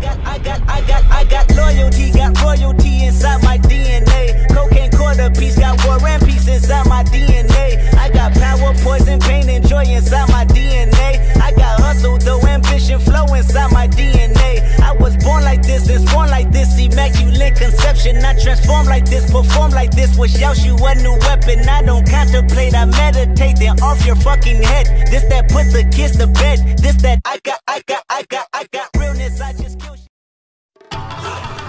got, I got, I got, I got loyalty, got royalty inside my DNA. Cocaine quarter piece, got war and peace inside my DNA. I got power, poison, pain, and joy inside my DNA. I got hustle, though ambition, flow inside my DNA. I was born like this, and born like this, immaculate conception. I transform like this, perform like this, wish out you a new weapon. I don't contemplate, I meditate, then off your fucking head. This that put the kids to bed. This that I got, I got, I got, I got real yeah.